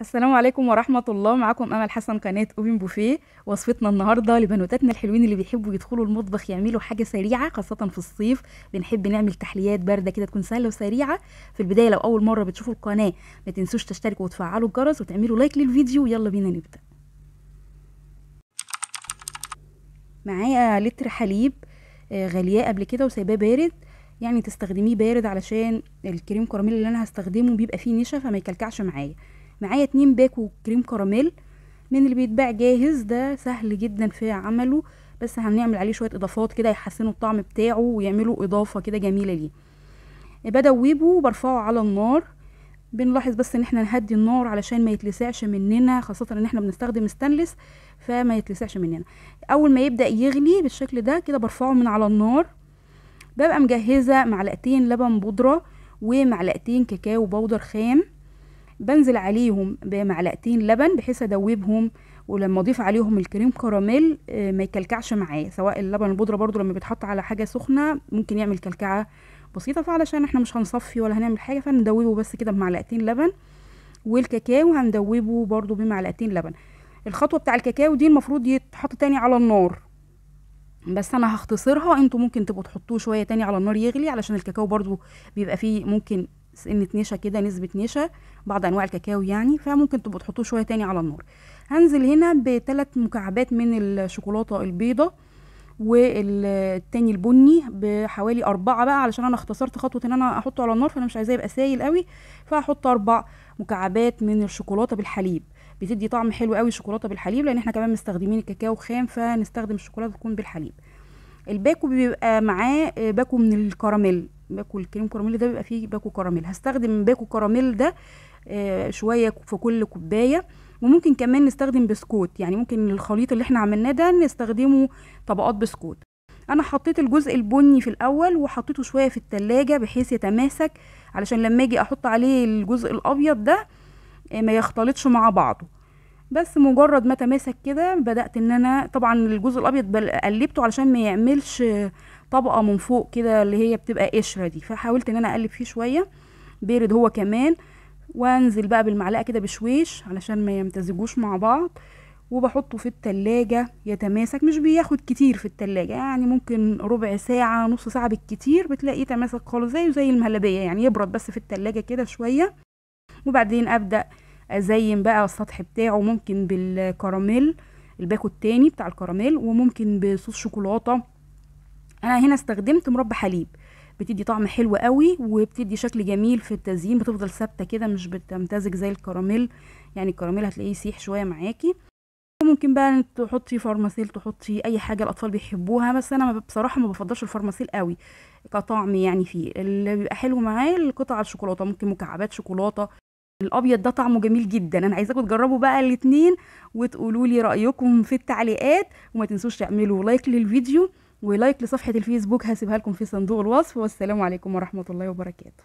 السلام عليكم ورحمة الله. معاكم أمل حسن قناة أوبن بوفيه. وصفتنا النهاردة لبنوتاتنا الحلوين اللي بيحبوا يدخلوا المطبخ يعملوا حاجة سريعة خاصة في الصيف. بنحب نعمل تحليات باردة كده تكون سهلة وسريعة. في البداية لو أول مرة بتشوفوا القناة ما تنسوش تشتركوا وتفعلوا الجرس وتعملوا لايك للفيديو. يلا بينا نبدأ. معايا لتر حليب آه، غلياه قبل كده وسايباه بارد. يعني تستخدميه بارد علشان الكريم كراميل اللي أنا هستخدمه بيبقى فيه نشا فما يكلكعش معايا. معايا اتنين باكو كريم كراميل. من اللي بيتباع جاهز؟ ده سهل جدا في عمله بس هنعمل عليه شوية إضافات كده يحسنوا الطعم بتاعه ويعملوا إضافة كده جميلة ليه. بدوبه وبرفعه على النار. بنلاحظ بس إن إحنا نهدي النار علشان ما يتلسعش مننا خاصة إن إحنا بنستخدم ستانلس فما يتلسعش مننا. أول ما يبدأ يغلي بالشكل ده كده برفعه من على النار. ببقى مجهزة معلقتين لبن بودرة ومعلقتين كاكاو بودر خام. بنزل عليهم بمعلقتين لبن بحيث أدوبهم ولما أضيف عليهم الكريم كراميل آه، ما يكلكعش معايا. سواء اللبن البودرة برضو لما بيتحط على حاجة سخنة ممكن يعمل كلكعة بسيطة. فعلشان إحنا مش هنصفي ولا هنعمل حاجة فندوبه بس كده بمعلقتين لبن والكاكاو هندوبه برضو بمعلقتين لبن. الخطوة بتاع الكاكاو دي المفروض يتحط تاني على النار. بس أنا هختصرها أنتوا ممكن تبقوا تحطوه شوية تاني على النار يغلي علشان الكاكاو برضو بيبقى فيه ممكن سنة نشا كده نسبة نشا بعض أنواع الكاكاو يعني فممكن تبقوا تحطوه شوية تاني على النار. هنزل هنا بثلاث مكعبات من الشوكولاتة البيضة والتاني البني بحوالي أربعة بقى علشان أنا اختصرت خطوة إن أنا أحطه على النار فأنا مش عايزاه يبقى سايل قوي. فهحط أربع مكعبات من الشوكولاتة بالحليب. بتدي طعم حلو قوي الشوكولاتة بالحليب لأن إحنا كمان مستخدمين الكاكاو خام فنستخدم الشوكولاتة تكون بالحليب. الباكو بيبقى معاه باكو من الكراميل. باكو الكريم كراميل ده بيبقى فيه باكو كراميل. هستخدم باكو كراميل ده آه، شوية في كل كوباية. وممكن كمان نستخدم بسكوت. يعني ممكن الخليط اللي إحنا عملناه ده نستخدمه طبقات بسكوت. أنا حطيت الجزء البني في الأول وحطيته شوية في التلاجة بحيث يتماسك علشان لما أجي أحط عليه الجزء الأبيض ده آه، ما يختلطش مع بعضه. بس مجرد ما تماسك كده بدأت إن أنا طبعا الجزء الأبيض قلبته علشان ما يعملش طبقة من فوق كده اللي هي بتبقى قشرة دي. فحاولت إن أنا أقلب فيه شوية بارد هو كمان وأنزل بقى بالمعلقة كده بشويش علشان ما يمتزجوش مع بعض وبحطه في التلاجة يتماسك. مش بياخد كتير في التلاجة يعني ممكن ربع ساعة نص ساعة بالكتير بتلاقيه تماسك خالص زيه زي المهلبية يعني يبرد بس في التلاجة كده شوية. وبعدين أبدأ ازين بقى السطح بتاعه ممكن بالكراميل الباكو التاني بتاع الكراميل وممكن بصوص شوكولاتة. أنا هنا استخدمت مربى حليب. بتدي طعم حلو قوي وبتدي شكل جميل في التزيين بتفضل ثابتة كده مش بتمتزج زي الكراميل. يعني الكراميل هتلاقيه يسيح شوية معاكي. ممكن بقى تحطي فارماسيل تحطي أي حاجة الأطفال بيحبوها. بس أنا بصراحة ما بفضلش الفارماسيل قوي كطعم يعني فيه. اللي بيبقى حلو معاه القطع الشوكولاتة ممكن مكعبات شوكولاتة. الأبيض ده طعمه جميل جدا. أنا عايزاكم تجربوا بقى الاثنين وتقولوا لي رأيكم في التعليقات. وما تنسوش تعملوا لايك للفيديو ولايك لصفحة الفيسبوك. هسيبها لكم في صندوق الوصف. والسلام عليكم ورحمة الله وبركاته.